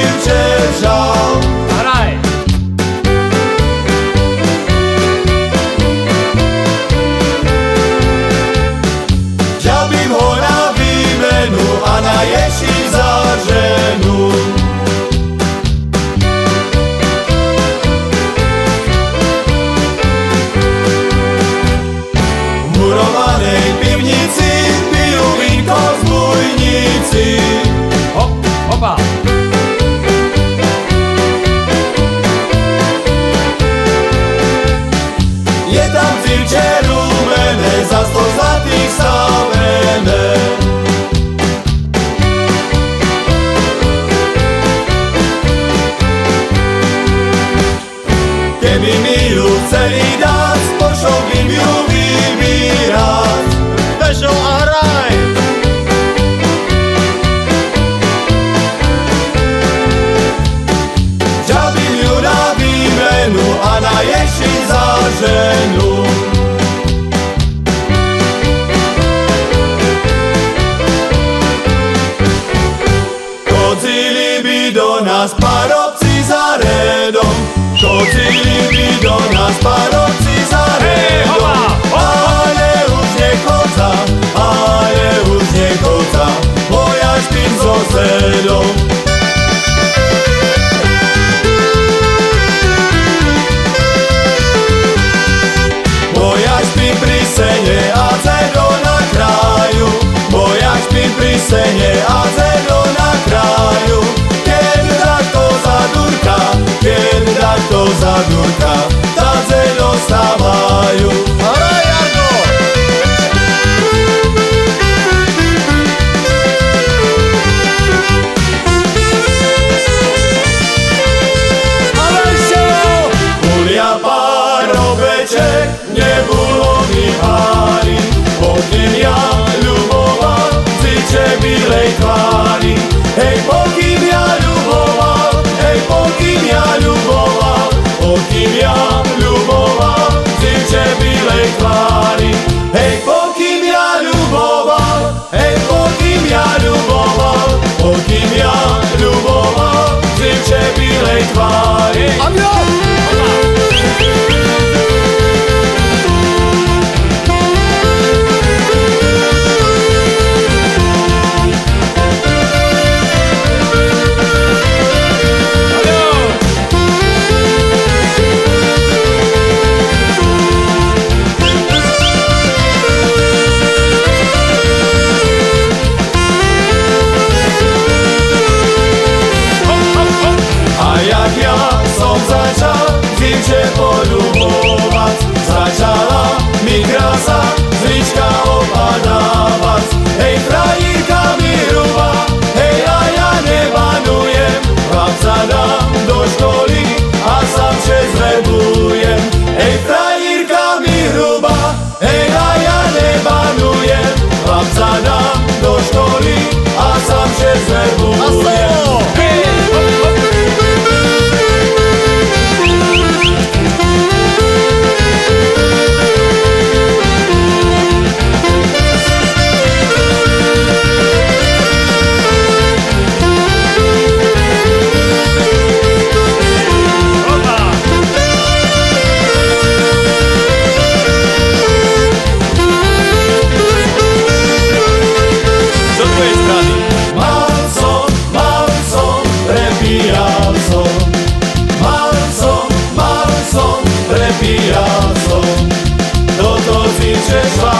future's all mi ju celý dan s pošou ju vybírať. Vešou a raj Ja ju na výmenu a na ješi za ženu Chodzili by do nás parobci za redom To ti mi do nas paró Seigneur. teacher Jesus.